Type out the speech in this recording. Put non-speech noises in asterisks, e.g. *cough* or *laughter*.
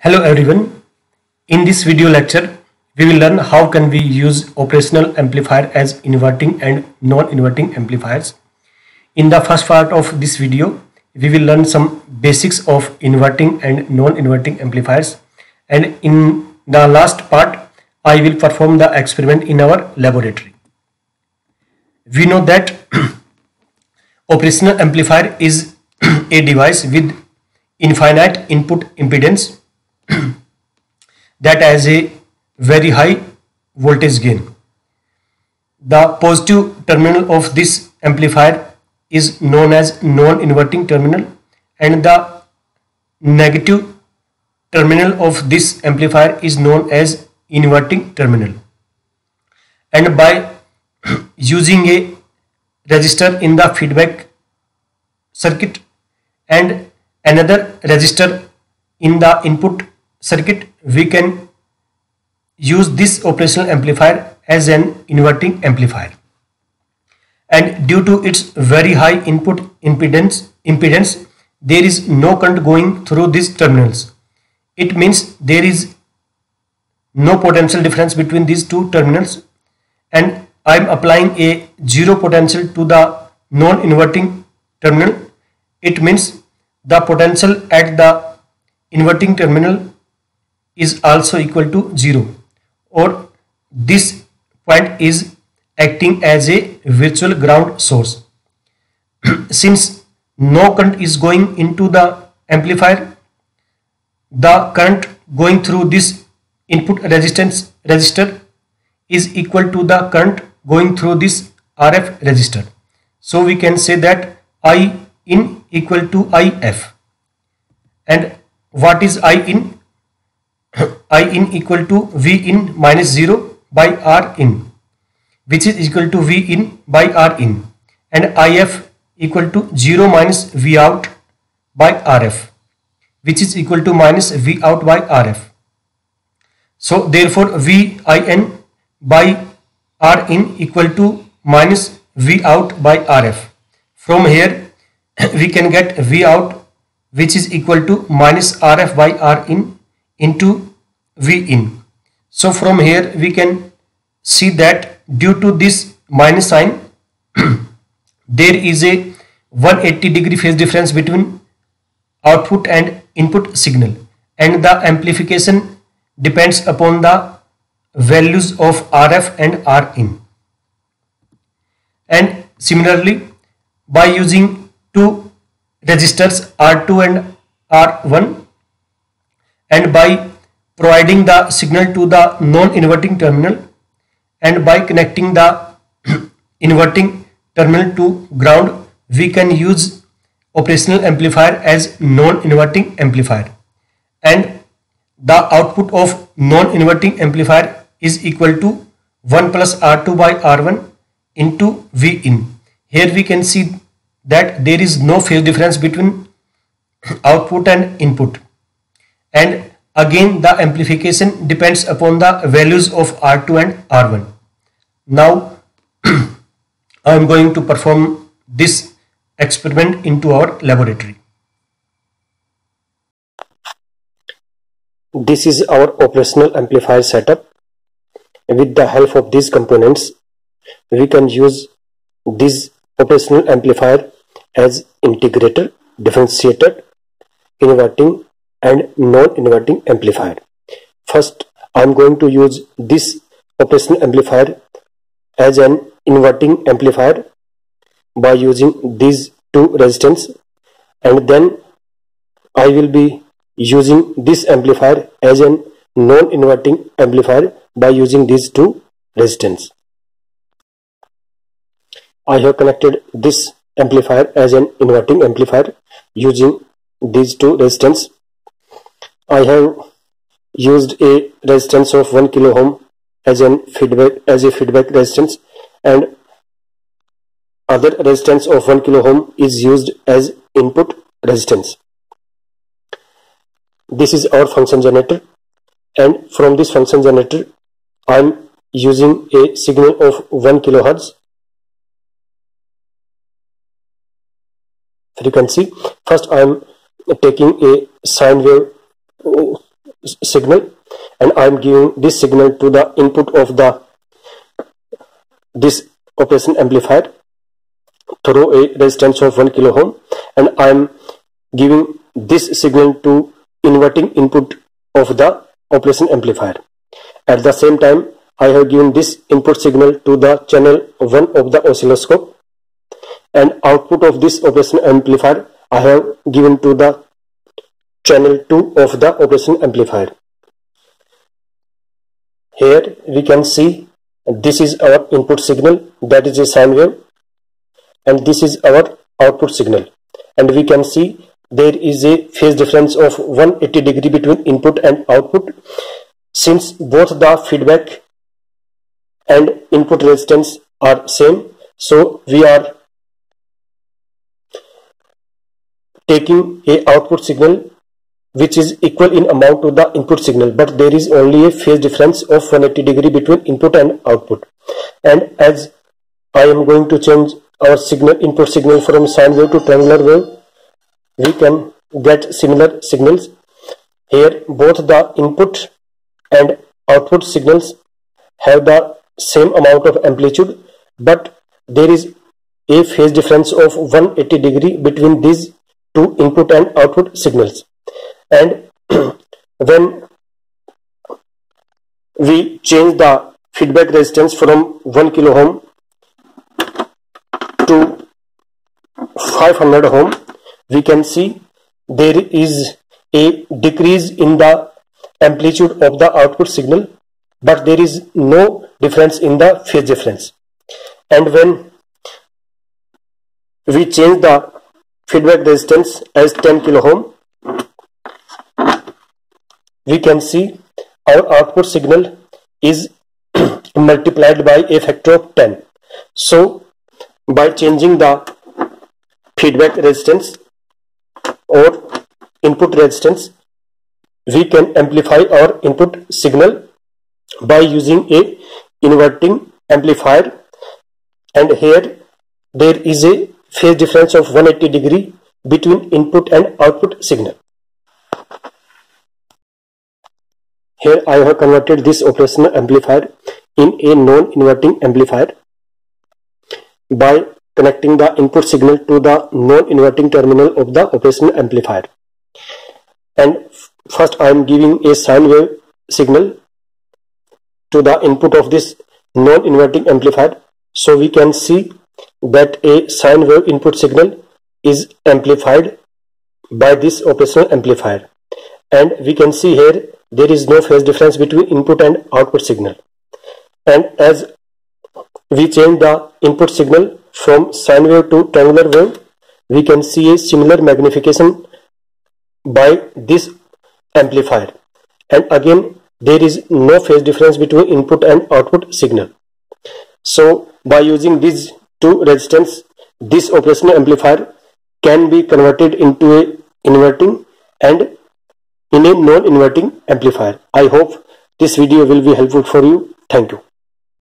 Hello everyone. In this video lecture, we will learn how can we use operational amplifier as inverting and non-inverting amplifiers. In the first part of this video, we will learn some basics of inverting and non-inverting amplifiers. And in the last part, I will perform the experiment in our laboratory. We know that *clears throat* operational amplifier is *clears throat* a device with infinite input impedance *clears throat* that has a very high voltage gain. The positive terminal of this amplifier is known as non-inverting terminal and the negative terminal of this amplifier is known as inverting terminal. And by *clears throat* using a resistor in the feedback circuit and another resistor in the input circuit we can use this operational amplifier as an inverting amplifier. And due to its very high input impedance impedance there is no current going through these terminals. It means there is no potential difference between these two terminals. And I am applying a zero potential to the non-inverting terminal. It means the potential at the inverting terminal is also equal to 0 or this point is acting as a virtual ground source. *clears throat* Since no current is going into the amplifier, the current going through this input resistance resistor is equal to the current going through this RF resistor. So we can say that I in equal to IF. And what is I in? I in equal to V in minus 0 by R in which is equal to V in by R in and IF equal to 0 minus V out by RF which is equal to minus V out by RF. So therefore V in by R in equal to minus V out by RF. From here *coughs* we can get V out which is equal to minus RF by R in into V in. So from here we can see that due to this minus sign *clears throat* there is a 180 degree phase difference between output and input signal and the amplification depends upon the values of RF and Rin. And similarly by using two resistors R2 and R1 and by providing the signal to the non-inverting terminal and by connecting the *clears throat* inverting terminal to ground we can use operational amplifier as non-inverting amplifier and the output of non-inverting amplifier is equal to 1 plus R2 by R1 into V in. Here we can see that there is no phase difference between *clears throat* output and input and Again, the amplification depends upon the values of R2 and R1. Now, *clears throat* I am going to perform this experiment into our laboratory. This is our operational amplifier setup. With the help of these components, we can use this operational amplifier as integrator, differentiator, inverting and non-inverting amplifier. First, I am going to use this operational amplifier as an inverting amplifier by using these two resistance and then I will be using this amplifier as an non-inverting amplifier by using these two resistance. I have connected this amplifier as an inverting amplifier using these two resistance I have used a resistance of 1 kilo ohm as an feedback as a feedback resistance and other resistance of 1 kilo ohm is used as input resistance. This is our function generator and from this function generator I am using a signal of 1 kilohertz frequency. First I am taking a sine wave signal. And I am giving this signal to the input of the this operation amplifier through a resistance of 1 kilo ohm. And I am giving this signal to inverting input of the operation amplifier. At the same time, I have given this input signal to the channel 1 of the oscilloscope. And output of this operation amplifier I have given to the channel 2 of the operation amplifier. Here we can see this is our input signal that is a sine wave and this is our output signal and we can see there is a phase difference of 180 degree between input and output since both the feedback and input resistance are same so we are taking a output signal which is equal in amount to the input signal but there is only a phase difference of 180 degree between input and output. And as I am going to change our signal input signal from sine wave to triangular wave we can get similar signals. Here both the input and output signals have the same amount of amplitude but there is a phase difference of 180 degree between these two input and output signals and *clears throat* when we change the feedback resistance from 1 kilo ohm to 500 ohm we can see there is a decrease in the amplitude of the output signal but there is no difference in the phase difference. And when we change the feedback resistance as 10 kilo ohm we can see our output signal is *clears throat* multiplied by a factor of 10 so by changing the feedback resistance or input resistance we can amplify our input signal by using a inverting amplifier and here there is a phase difference of 180 degree between input and output signal. Here I have converted this operational amplifier in a non-inverting amplifier by connecting the input signal to the non-inverting terminal of the operational amplifier. And first I am giving a sine wave signal to the input of this non-inverting amplifier. So we can see that a sine wave input signal is amplified by this operational amplifier. And we can see here there is no phase difference between input and output signal. And as we change the input signal from sine wave to triangular wave we can see a similar magnification by this amplifier and again there is no phase difference between input and output signal so by using these two resistance this operational amplifier can be converted into a inverting and in a non-inverting amplifier. I hope this video will be helpful for you. Thank you